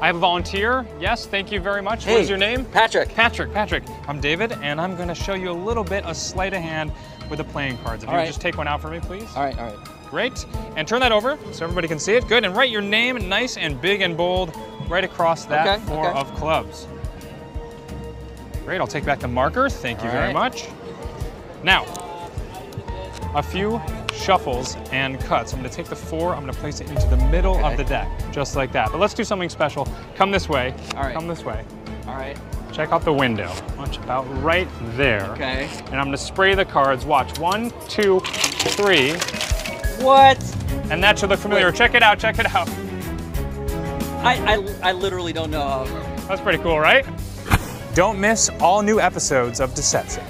I have a volunteer. Yes, thank you very much. Hey, What is your name? Patrick. Patrick, Patrick. I'm David, and I'm gonna show you a little bit of sleight of hand with the playing cards. If All you right. just take one out for me, please. All right, all right. Great. And turn that over so everybody can see it. Good. And write your name nice and big and bold right across that Okay, four okay. of clubs. Great. I'll take back the marker. Thank you All very right. much. Now, a few shuffles and cuts. I'm going to take the four, I'm going to place it into the middle of the deck, just like that. But let's do something special. Come this way. All right. Come this way. All right. Check out the window. Watch about right there. Okay. And I'm going to spray the cards. Watch. One, two, three. What? And that should look familiar. Wait. Check it out. Check it out. I, I, I literally don't know. That's pretty cool, right? Don't miss all new episodes of Deception.